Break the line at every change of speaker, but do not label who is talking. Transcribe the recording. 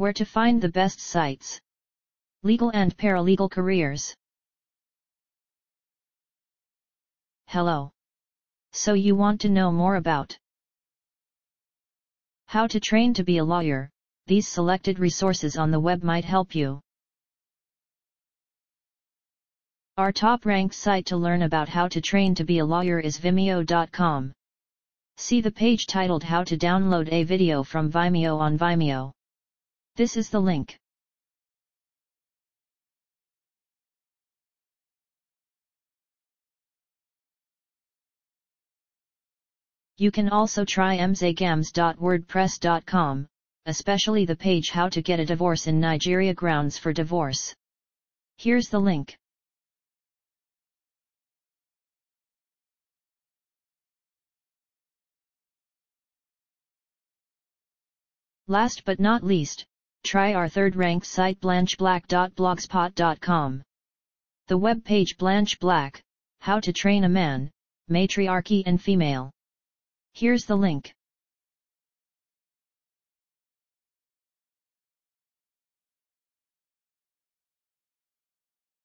Where to find the best sites. Legal and paralegal careers. Hello. So you want to know more about how to train to be a lawyer, these selected resources on the web might help you. Our top-ranked site to learn about how to train to be a lawyer is Vimeo.com. See the page titled How to download a video from Vimeo on Vimeo. This is the link. You can also try mzagams.wordpress.com, especially the page How to Get a Divorce in Nigeria Grounds for Divorce. Here's the link. Last but not least, try our third-ranked site blancheblack.blogspot.com. The web page Blanche Black, How to Train a Man, Matriarchy and Female. Here's the link.